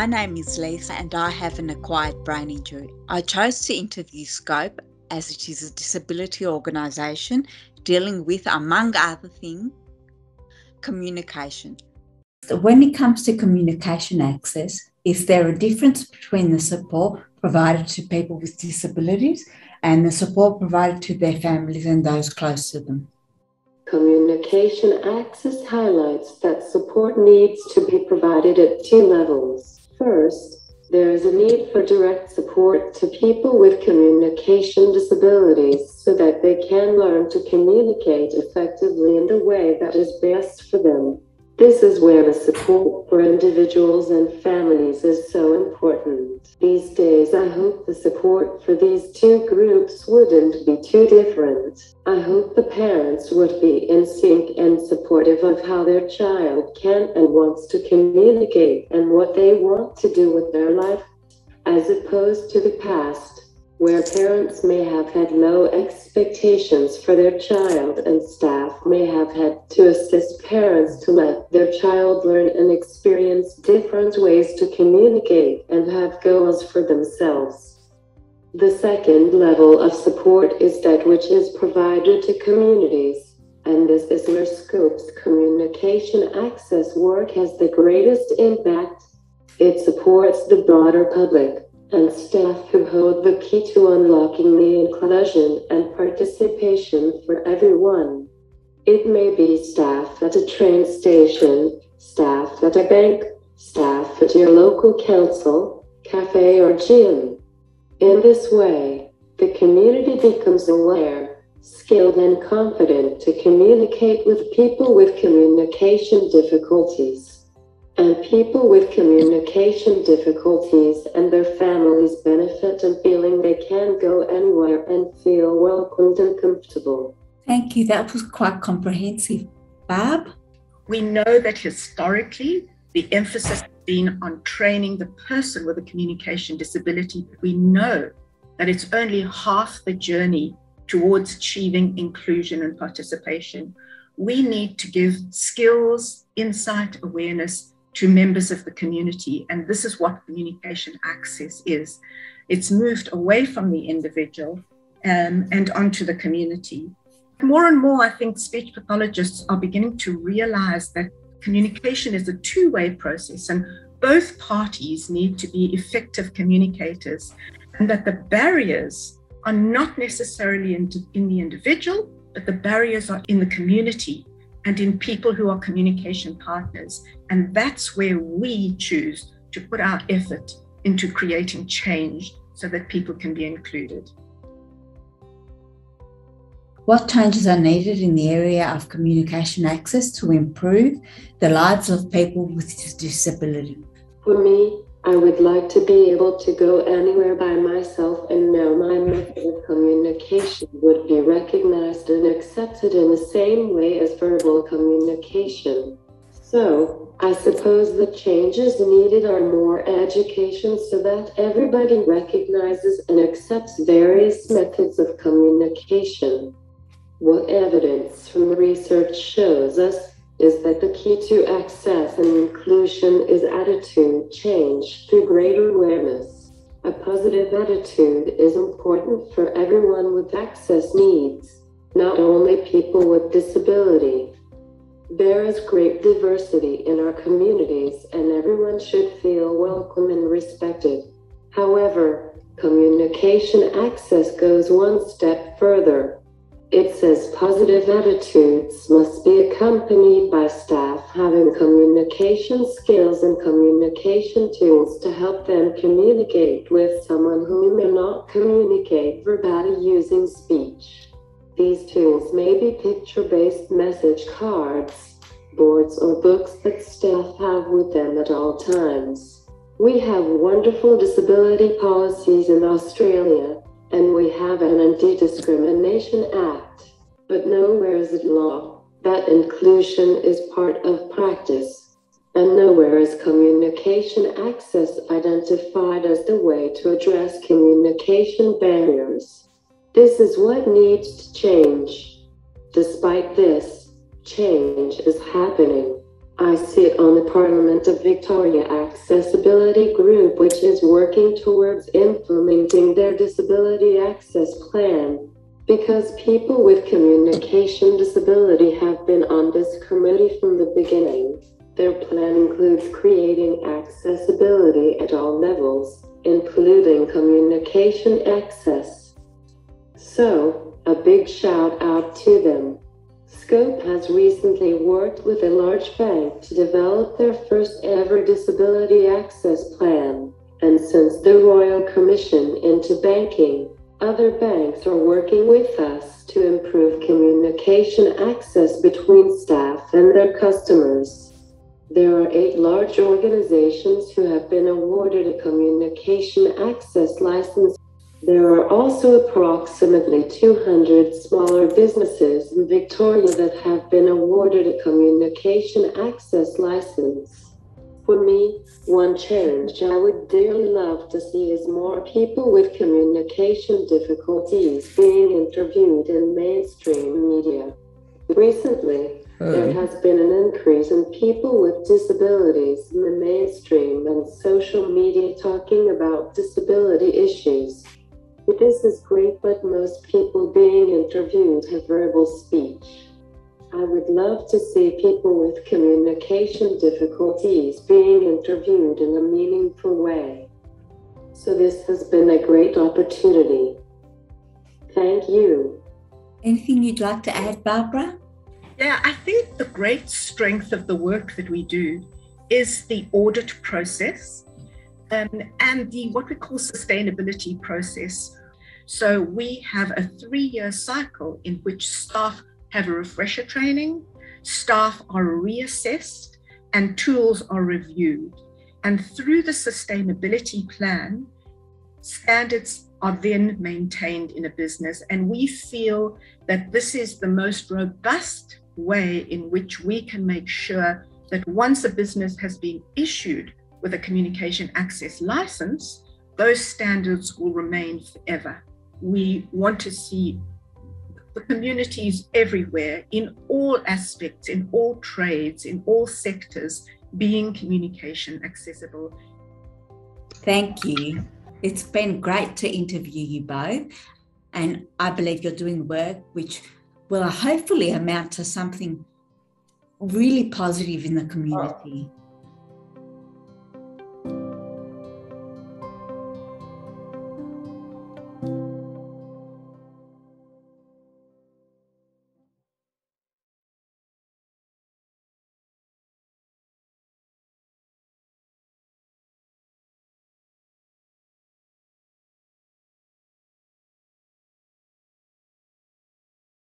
My name is Lisa and I have an acquired brain injury. I chose to interview Scope as it is a disability organisation dealing with, among other things, communication. When it comes to communication access, is there a difference between the support provided to people with disabilities and the support provided to their families and those close to them? Communication access highlights that support needs to be provided at two levels. First, there is a need for direct support to people with communication disabilities so that they can learn to communicate effectively in the way that is best for them. This is where the support for individuals and families is so important. These days, I hope the support for these two groups wouldn't be too different. I hope the parents would be in sync and supportive of how their child can and wants to communicate and what they want to do with their life, as opposed to the past where parents may have had low expectations for their child and staff may have had to assist parents to let their child learn and experience different ways to communicate and have goals for themselves. The second level of support is that which is provided to communities, and this is where Scope's communication access work has the greatest impact. It supports the broader public and staff who hold the key to unlocking the inclusion and participation for everyone. It may be staff at a train station, staff at a bank, staff at your local council, cafe, or gym. In this way, the community becomes aware, skilled, and confident to communicate with people with communication difficulties and people with communication difficulties and their families benefit in feeling they can go anywhere and feel welcomed and comfortable. Thank you. That was quite comprehensive. Barb? We know that historically the emphasis has been on training the person with a communication disability. We know that it's only half the journey towards achieving inclusion and participation. We need to give skills, insight, awareness to members of the community. And this is what communication access is it's moved away from the individual um, and onto the community. More and more, I think speech pathologists are beginning to realize that communication is a two way process and both parties need to be effective communicators and that the barriers are not necessarily in, in the individual, but the barriers are in the community and in people who are communication partners. And that's where we choose to put our effort into creating change so that people can be included. What changes are needed in the area of communication access to improve the lives of people with disability? For me, I would like to be able to go anywhere by myself and know my method of communication would be recognized and accepted in the same way as verbal communication. So, I suppose the changes needed are more education so that everybody recognizes and accepts various methods of communication. What evidence from the research shows us is that the key to access and inclusion is attitude change through greater awareness. A positive attitude is important for everyone with access needs, not only people with disability. There is great diversity in our communities, and everyone should feel welcome and respected. However, communication access goes one step further. It says positive attitudes must be accompanied by staff having communication skills and communication tools to help them communicate with someone who may not communicate verbally using speech. These tools may be picture based message cards, boards, or books that staff have with them at all times. We have wonderful disability policies in Australia and we have an Anti Discrimination Act, but nowhere is it law. That inclusion is part of practice, and nowhere is communication access identified as the way to address communication barriers. This is what needs to change. Despite this, change is happening. I sit on the Parliament of Victoria Accessibility Group, which is working towards implementing their disability access plan. Because people with communication disability have been on this committee from the beginning. Their plan includes creating accessibility at all levels, including communication access. So, a big shout out to them. Scope has recently worked with a large bank to develop their first ever disability access plan. And since the Royal Commission into banking, other banks are working with us to improve communication access between staff and their customers. There are eight large organizations who have been awarded a communication access license. There are also approximately 200 smaller businesses in Victoria that have been awarded a communication access license. For me, one change I would dearly love to see is more people with communication difficulties being interviewed in mainstream media. Recently, there hmm. has been an increase in people with disabilities in the mainstream and social media talking about disability issues. This is great, but most people being interviewed have verbal speech. I would love to see people with communication difficulties being interviewed in a meaningful way. So, this has been a great opportunity. Thank you. Anything you'd like to add, Barbara? Yeah, I think the great strength of the work that we do is the audit process um, and the what we call sustainability process. So we have a three-year cycle in which staff have a refresher training, staff are reassessed, and tools are reviewed. And through the sustainability plan, standards are then maintained in a business. And we feel that this is the most robust way in which we can make sure that once a business has been issued with a communication access license, those standards will remain forever. We want to see the communities everywhere, in all aspects, in all trades, in all sectors, being communication accessible. Thank you. It's been great to interview you both. And I believe you're doing work which will hopefully amount to something really positive in the community.